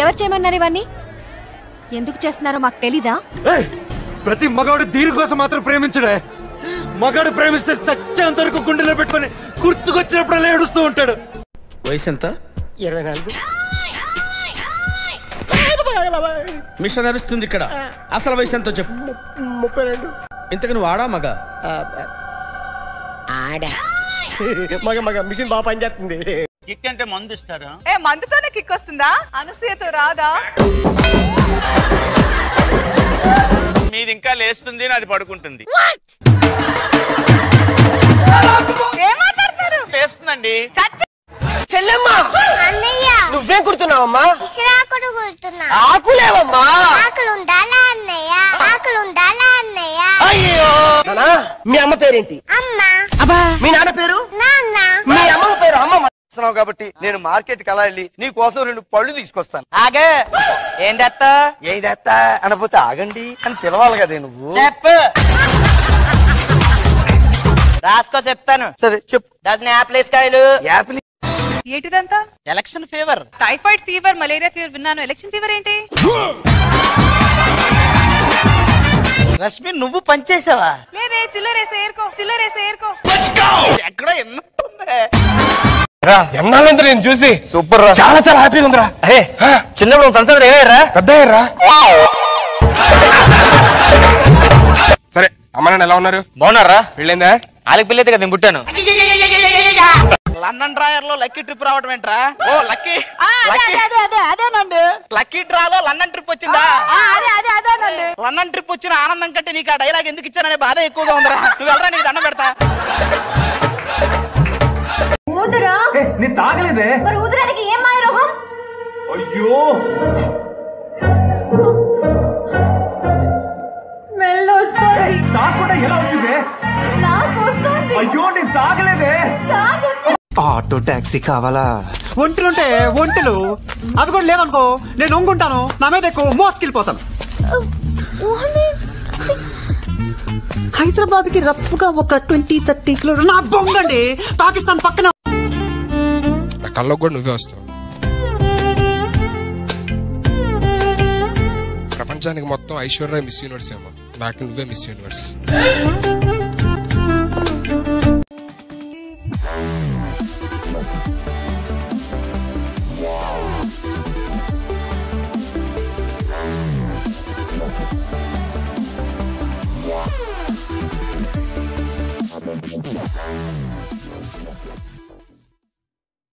ఎవరు చేయమన్నారు ఇవన్నీ? ఎందుకు చేస్తున్నారో మాకు తెలీదా! ప్రతి మగాడు దీని కోసం మాత్రం ప్రేమించడే. మగాడు ప్రేమిస్తే సత్యంత వరకు గుండెలో పెట్టుకొని గుర్తుకొచ్చినప్పుడల్లా ఏడుస్తూ ఉంటాడు. వయసు ఎంత? ఇరవై నాలుగు. మిషన్ నడుస్తుంది ఇక్కడ. అసలు వయసు ఎంతో చెప్పు. ముప్పై రెండు. ఇంతకు నువ్వు ఆడా మగ? ఆడ. మగ మగ మిషన్ బాగా పనిచేస్తుంది. కిక్ అంటే మందు ఇస్తారా? ఏ మందుతోనే కిక్ వస్తుందా? అనసూయతో రాదా? మీది ఇంకా లేస్తుంది నాది పడుకుంటుంది. ఏం మాట్లాడతారు లేస్తుందండి. చెల్లెమ్మా! అన్నయ్య! నువ్వే కుడుతున్నావమ్మా? ఇసురాకుడు కూర్చున్నా ఆకులేవమ్మా? ఆకులు ఉండాలా అన్నయ్య? ఆకులు ఉండాలా అన్నయ్య? అయ్యో! నానా మీ అమ్మ పేరేంటి? అమ్మ. మీ నాన్న పేరు? నాన్న మీ అమ్మ పేరు అమ్మ చేస్తున్నావు కాబట్టి నేను మార్కెట్కి అలా వెళ్ళి నీ కోసం రెండు పళ్ళు తీసుకొస్తాను. ఆగే. ఏం తెస్తా ఏదెత్తా అనపోతే ఆగండి అని పిలవాలి కదే నువ్వు. చెప్పు. రాసుకో చెప్తాను. సరే చెప్పు. డజన్ యాప్లేస్ కాయలు యాపిల్ ఏంటిదంతా? Election fever. Typhoid fever malaria fever విన్నాను. ఎలక్షన్ ఫీవర్ ఏంటి? రష్మి నువ్వు పనిచేసావా? లేదే చిల్లరేసే ఏరుకో చిల్లరేసే ఏరుకో. ఎక్కడో ఎన్నాళ్ళంతా నేను చూసి? సూపర్ రా. చాలా చాలా హ్యాపీగా ఉందిరా. అరే చిన్నప్పుడు సంవత్సరం ఏమయ్యారా? పెద్ద రా సరే అమ్మ నాన్న ఎలా ఉన్నారు? బాగున్నారా? పెళ్ళైందా వాళ్ళకి పిల్లైతే కదా నేను పుట్టాను. లండన్ డ్రాయర్లో లక్కీ ట్రిప్ రావడం ఏంట్రా? Oh lucky. లక్కీ. అదేనండి లక్కీ డ్రాలో లండన్ ట్రిప్ వచ్చిందా? అదే అదే అదేనండి లండన్ ట్రిప్ వచ్చిన ఆనందం కంటే నీకు ఆ డైలాగ్ ఎందుకు ఇచ్చాననే బాధ ఎక్కువగా ఉందిరా. నువ్వు వెళ్ళరా నీకు దండం పెడతా. నీ తాగలేదే మరి ఏం మాయ రోగం అయ్యో స్మెల్ వస్తుంది తాకుండా ఎలా వచ్చిందే నాకు వస్తుంది అయ్యో నేను తాగలేదే ఆటో టాక్సీ కావాలా ఒంటెలుంటే ఒంటెలు అవి కూడా లేవనుకో నేను ఒంగుంటాను నా మీద ఎక్కువ మోసుకెళ్ళిపోతాను హైదరాబాద్కి రఫ్గా ఒక ట్వంటీ థర్టీ కిలో నా బొంగండి పాకిస్తాన్ పక్కన నా కళ్ళకు కూడా నువ్వే వస్తావు. ప్రపంచానికి మొత్తం ఐశ్వర్య మిస్ యూనివర్స్ ఏమో. నాకు నువ్వే మిస్ యూనివర్స్. Thank